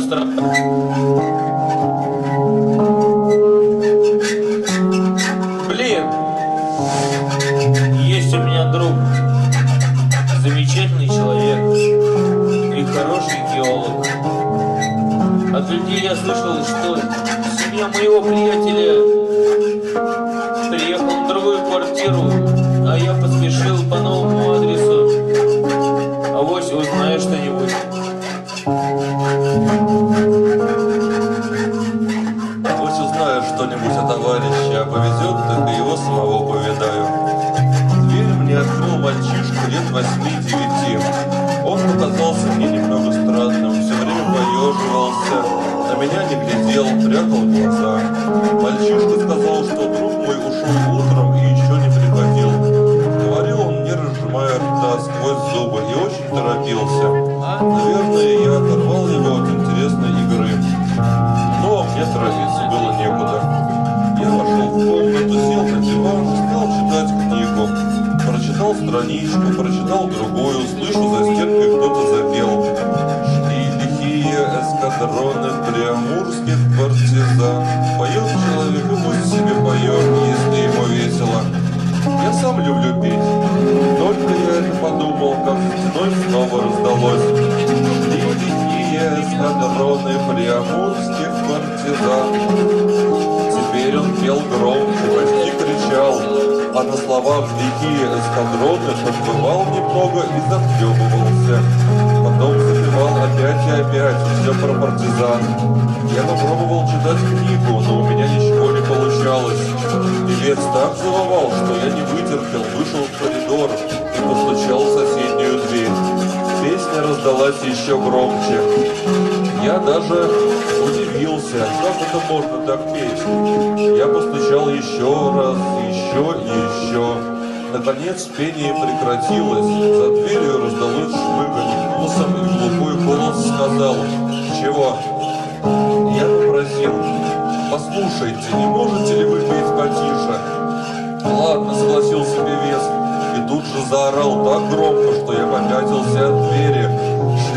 Страна. Блин, есть у меня друг, замечательный человек и хороший геолог. От людей я слышал, что семья моего приятеля переехала в другую квартиру, а я поспешил по Узнаешь что-нибудь о товарище, а повезет, так и его самого повидаю. Дверь мне открыл мальчишка лет восьми-девяти. Он показался мне немного странным, все время поеживался, на меня не глядел, прятал глаза. Мальчишка сказал, что страничку, прочитал другую, слышу за стенкой кто-то запел. Шли лихие эскадроны приамурских на словах «дикие эскадроны» подбывал немного и захлебывался. Потом запевал опять и опять, все про партизан. Я попробовал читать книгу, но у меня ничего не получалось. Певец так завывал, что я не вытерпел, вышел в коридор и постучал в соседнюю дверь. Песня раздалась еще громче. Я даже удивился, как это можно так петь. Я постучал еще раз, еще и еще. Наконец пение прекратилось, за дверью раздалось шмыганье носом и глухой голос сказал «Чего?» Я попросил «Послушайте, не можете ли вы петь потише?» «Ладно», согласился певец, и тут же заорал так громко, что я попятился от двери.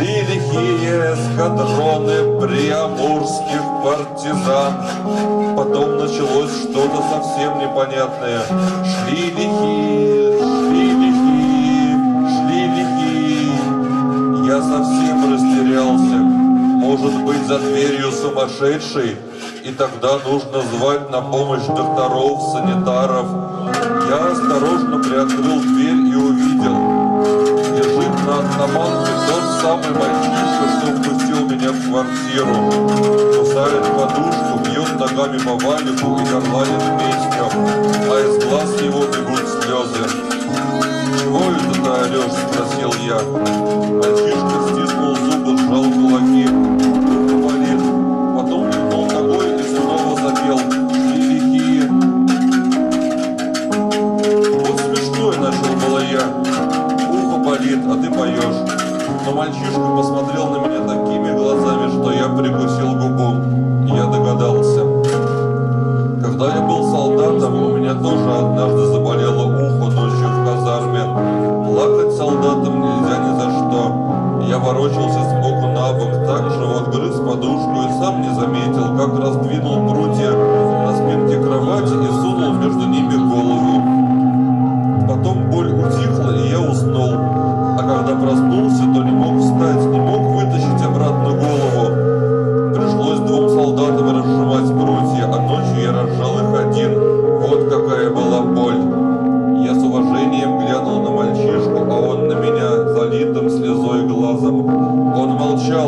Шли лихие эскадроны приамурских партизан. Потом началось что-то совсем непонятное. Шли лихие, шли лихие, шли лихие. Я совсем растерялся. быть за дверью сумасшедший, и тогда нужно звать на помощь докторов, санитаров. Я осторожно приоткрыл дверь и увидел. Автоматке тот самый мальчишка, что впустил меня в квартиру. Кусает подушку, бьет ногами по валику и горланит песню, Но мальчишка посмотрел на меня такими глазами, что я прикусил губу. Я догадался. Когда я был солдатом, у меня тоже однажды заболело ухо ночью в казарме. Плакать солдатам нельзя ни за что. Я ворочался сбоку на бок, так же вот грыз подушку и сам не заметил, как раздвинул прутья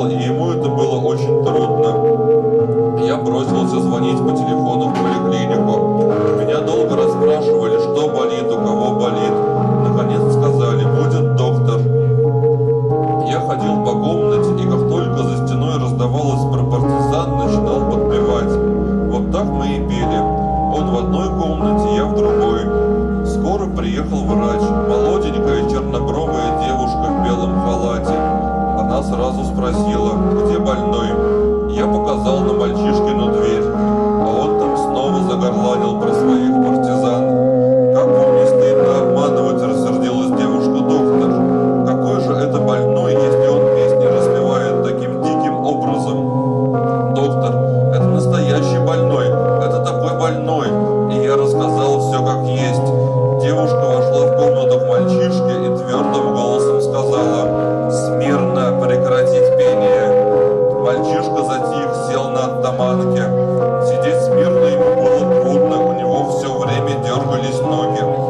молчал, и ему это было очень трудно. Я бросился звонить по телефону в поликлинику. Меня долго расспрашивали, что болит, у кого болит. Наконец сказали, будет доктор. Я ходил по комнате, и как только за стеной раздавалось про партизан, начинал подпевать. Вот так мы и пели. Он в одной комнате, я в другой. Скоро приехал врач, молоденькая чернобровая девушка в белом халате. Она сразу спросила, где больной. Я показал на мальчишкину Hallelujah.